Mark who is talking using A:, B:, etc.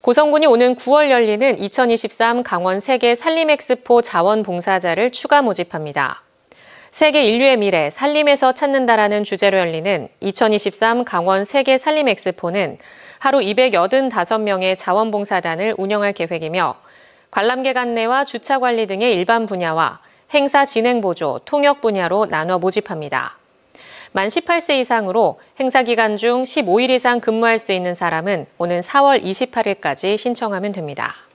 A: 고성군이 오는 9월 열리는 2023 강원 세계 산림엑스포 자원봉사자를 추가 모집합니다. 세계 인류의 미래 산림에서 찾는다라는 주제로 열리는 2023 강원 세계 산림엑스포는 하루 285명의 자원봉사단을 운영할 계획이며 관람객 안내와 주차 관리 등의 일반 분야와 행사 진행 보조, 통역 분야로 나눠 모집합니다. 만 18세 이상으로 행사 기간 중 15일 이상 근무할 수 있는 사람은 오는 4월 28일까지 신청하면 됩니다.